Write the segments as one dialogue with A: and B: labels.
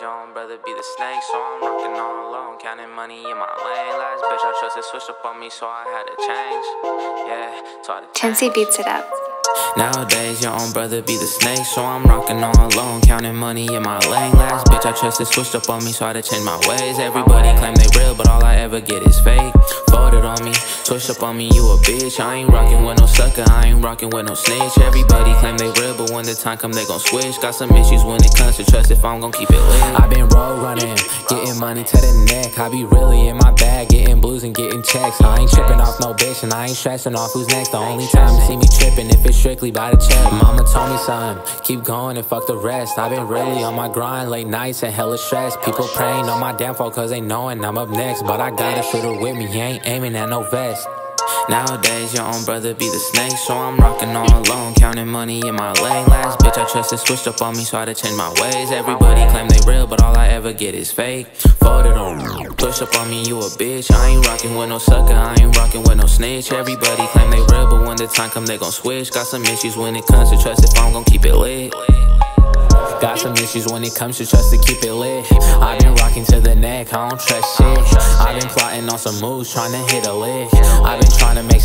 A: brother be the snake, so I'm rocking all alone, counting money in my lane. Last bitch I trusted switched up on me, so I had to change. Yeah, so I
B: beats it up.
A: Nowadays, your own brother be the snake, so I'm rocking all alone, counting money in my lane. Last bitch I trusted switched up on me, so I had to change my ways. Everybody claim they real, but all I ever get is fake. Folded on me, switch up on me, you a bitch. I ain't rocking with no sucker, I ain't rocking with no snitch. Everybody claim they real, when the time come, they gon' switch. Got some issues when it comes to trust, if I'm gon' keep it lit.
C: i been road running, getting money to the neck. I be really in my bag, getting blues and getting checks. I ain't tripping off no bitch, and I ain't stressing off who's next. The only time you see me tripping if it's strictly by the check. Mama told me son, keep going and fuck the rest. i been really on my grind, late nights and hella stress. People praying on my downfall cause they knowing I'm up next. But I got a shooter with me, he ain't aiming at no vest.
A: Nowadays, your own brother be the snake, so I'm rocking all alone, counting money in my lane. Last bitch I trusted switched up on me, so I had to change my ways. Everybody claim they real, but all I ever get is fake. Folded on me, push up on me, you a bitch. I ain't rocking with no sucker, I ain't rocking with no snitch. Everybody claim they real, but when the time come, they gon' switch. Got some issues when it comes to trust, if I'm gon' keep it lit.
C: Got some issues when it comes to trust to keep it lit. i been rocking to the neck, I don't trust shit. i been plotting on some moves, trying to hit a lick.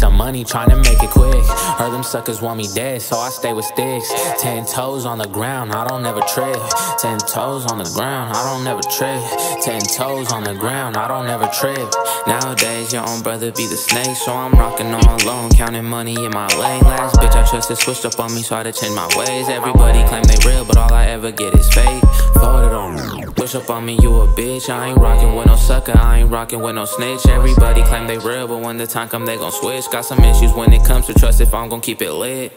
C: Some money, trying to make it quick. Heard them suckers want me dead, so I stay with sticks. Ten toes on the ground, I don't ever trip. Ten toes on the ground, I don't ever trip. Ten toes on the ground, I don't ever trip.
A: Nowadays, your own brother be the snake, so I'm rocking my alone, counting money in my lane. Last bitch I trusted switched up on me, so I had to change my ways. Everybody claim they real, but all I ever get is fake. Folded on me, push up on me, you a bitch. I ain't rocking with no sucker, I ain't rocking with no snitch. Everybody claim they real, but when the time come, they gon' switch. Got some issues when it comes to trust, if I'm gon' keep it lit.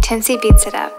B: Tincy beats it up.